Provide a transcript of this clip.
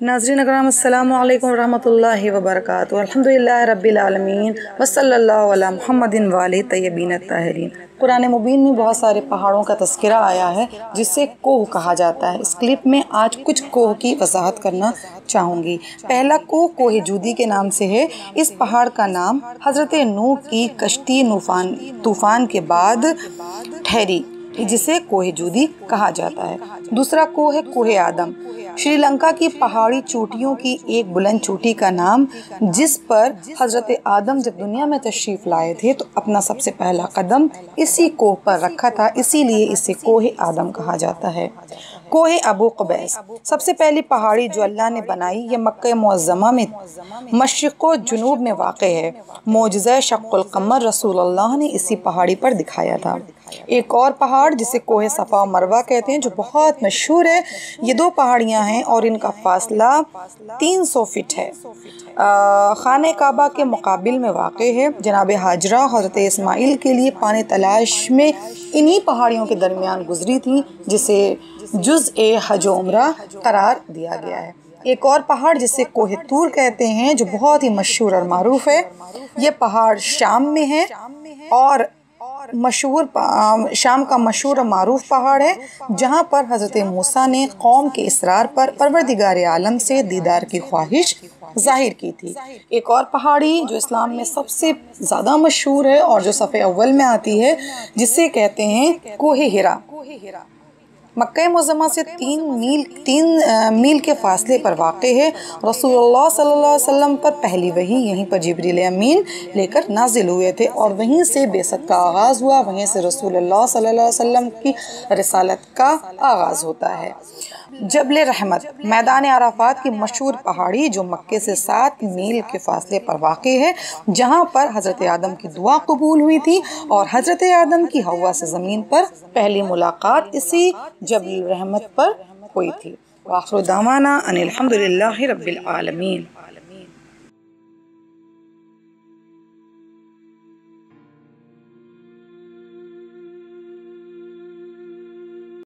ناظرین اکرام، السلام علیکم ورحمۃ اللہ وبرکاتہ۔ الحمدللہ رب العالمین، وصلی اللہ علیہ محمد والی طیبین الطاہرین۔ قرآن مبین میں بہت سارے پہاڑوں کا تذکرہ آیا ہے جس سے کوہ کہا جاتا ہے۔ اس کلپ میں آج کچھ کوہ کی وضاحت کرنا چاہوں گی۔ پہلا کوہ کوہ جودی کے نام سے ہے۔ اس پہاڑ کا نام حضرت نوح کی کشتی نوفان، طوفان کے بعد ٹھہری، جسے کوہ جودی کہا جاتا ہے۔ دوسرا کوہ ہے کوہ آدم۔ شری لنکا کی پہاڑی چوٹیوں کی ایک بلند چوٹی کا نام، جس پر حضرت آدم جب دنیا میں تشریف لائے تھے، تو اپنا سب سے پہلا قدم اسی کوہ پر رکھا تھا، اسی لیے اسے کوہ آدم کہا جاتا ہے۔ کوہ ابو قبیس۔ سب سے پہلی پہاڑی جو اللہ نے بنائی، یہ مکہ معظمہ میں مشرق و جنوب میں واقع ہے۔ معجزہ شق القمر رسول اللہ نے اسی پہاڑی پر دکھایا تھا۔ ایک اور پہاڑ، جسے کوہ صفا و مروہ کہتے ہیں، جو بہت مشہور ہے، یہ دو پہاڑیاں ہیں اور ان کا فاصلہ تین سو فٹ ہے۔ خانہ کعبہ کے مقابل میں واقع ہے۔ جناب حاجرہ حضرت اسماعیل کے لیے پانی تلاش میں انہی پہاڑیوں کے درمیان گزری تھی، جسے جز اے حج و عمرہ قرار دیا گیا ہے۔ ایک اور پہاڑ جسے کوہ تور کہتے ہیں، جو بہت ہی مشہور اور معروف ہے، یہ پہاڑ شام میں ہے اور مشہور شام کا مشہور و معروف پہاڑ ہے، جہاں پر حضرت موسیٰ نے قوم کے اصرار پر پروردگار عالم سے دیدار کی خواہش ظاہر کی تھی۔ ایک اور پہاڑی جو اسلام میں سب سے زیادہ مشہور ہے اور جو صفحہ اول میں آتی ہے، جسے کہتے ہیں کوہ ہرا۔ مکہ معظمہ سے تین میل تین میل کے فاصلے پر واقع ہے۔ رسول اللہ صلی اللہ علیہ وسلم پر پہلی وہی یہیں پر جبریل امین لے کر نازل ہوئے تھے اور وہیں سے بیست کا آغاز ہوا۔ وہیں سے رسول اللہ صلی اللہ علیہ وسلم کی رسالت کا آغاز ہوتا ہے۔ جبل رحمت، میدان عرفات کی مشہور پہاڑی جو مکے سے سات میل کے فاصلے پر واقع ہے، جہاں پر حضرت آدم کی دعا قبول ہوئی تھی اور حضرت آدم کی ہوا سے زمین پر پہلی ملاقات اسی جبل رحمت پر ہوئی تھی وآخر دعوانا ان الحمدللہ رب العالمین